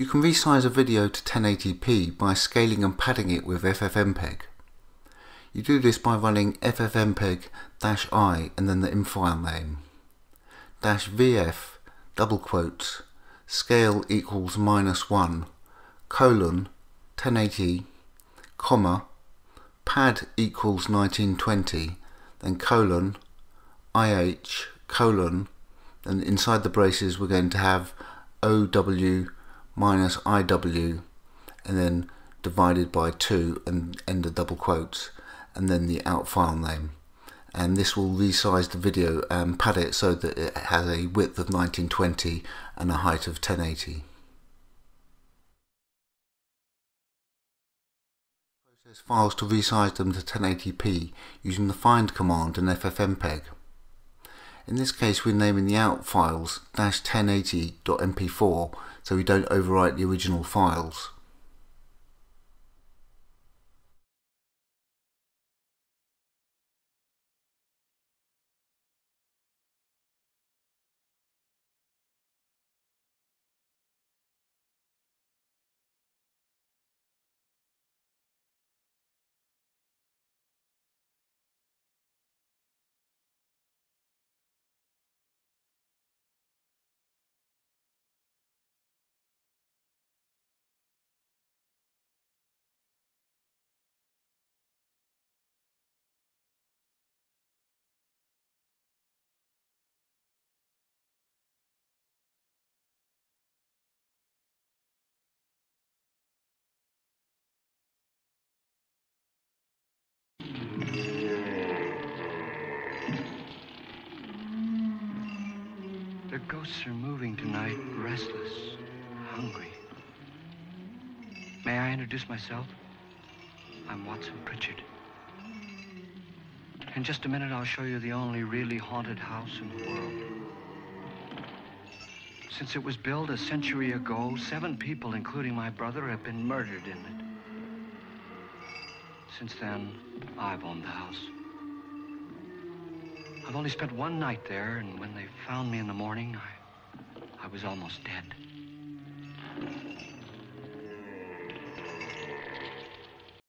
You can resize a video to 1080p by scaling and padding it with FFmpeg. You do this by running ffmpeg-i and then the infile name. Dash vf double quotes scale equals minus 1 colon 1080 comma pad equals 1920 then colon ih colon and inside the braces we're going to have OW minus IW and then divided by 2 and end of double quotes and then the out file name and this will resize the video and pad it so that it has a width of 1920 and a height of 1080. Process files to resize them to 1080p using the find command in ffmpeg. In this case we're naming the out files dash -1080.mp4 so we don't overwrite the original files. The ghosts are moving tonight, restless, hungry. May I introduce myself? I'm Watson Pritchard. In just a minute, I'll show you the only really haunted house in the world. Since it was built a century ago, seven people, including my brother, have been murdered in it. Since then, I've owned the house. I've only spent one night there, and when they found me in the morning, I, I was almost dead.